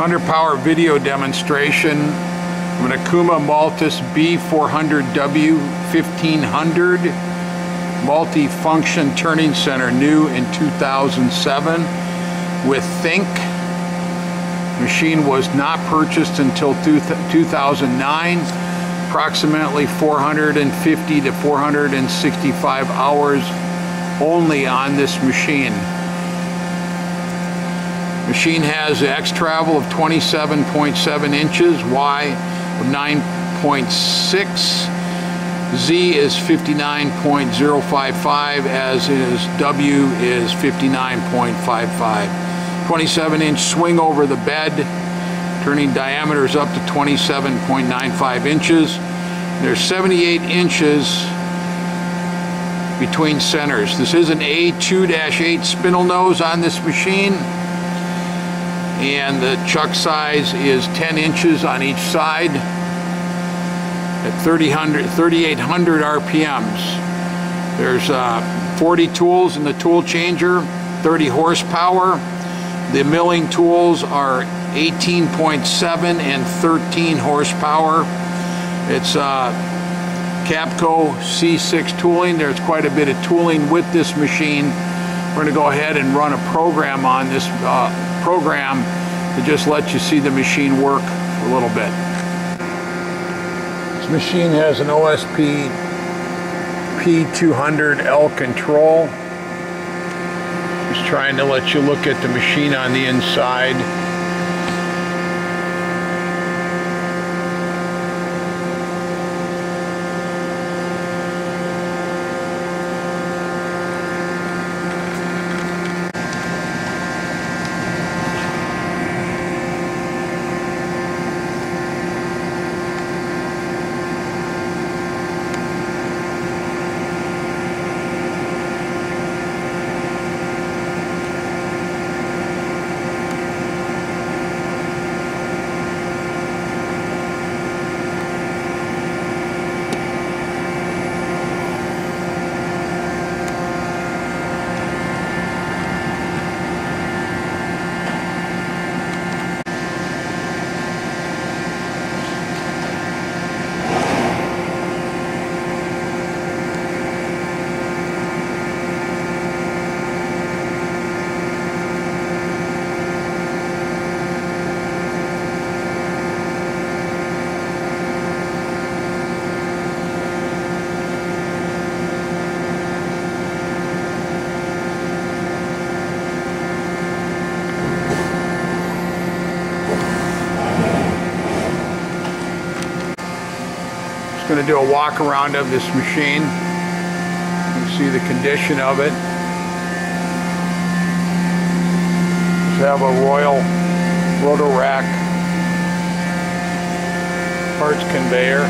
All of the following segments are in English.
underpower video demonstration of an Okuma Multus B400W 1500 multi-function turning center new in 2007 with THINC. Machine was not purchased until 2009 approximately 450 to 465 hours only on this machine. Machine has X travel of 27.7 inches, Y of 9.6, Z is 59.055, as is W is 59.55. 27 inch swing over the bed, turning diameters up to 27.95 inches. There's 78 inches between centers. This is an A2-8 spindle nose on this machine and the chuck size is 10 inches on each side at 3,800 RPMs. There's uh, 40 tools in the tool changer, 30 horsepower. The milling tools are 18.7 and 13 horsepower. It's uh, Capto C6 tooling. There's quite a bit of tooling with this machine. We're going to go ahead and run a program on this uh, program to just let you see the machine work a little bit. This machine has an OSP P200L control. Just trying to let you look at the machine on the inside. Going to do a walk around of this machine. You see the condition of it. Just have a Royal Rotorack parts conveyor.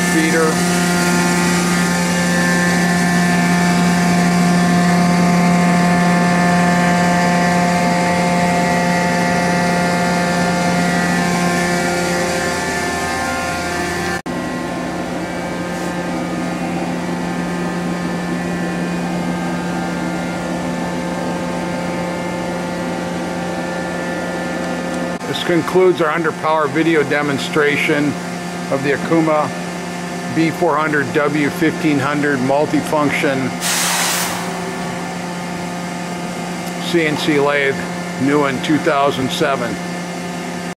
Feeder. This concludes our underpower video demonstration of the Okuma B400W 1500 multifunction CNC lathe new in 2007.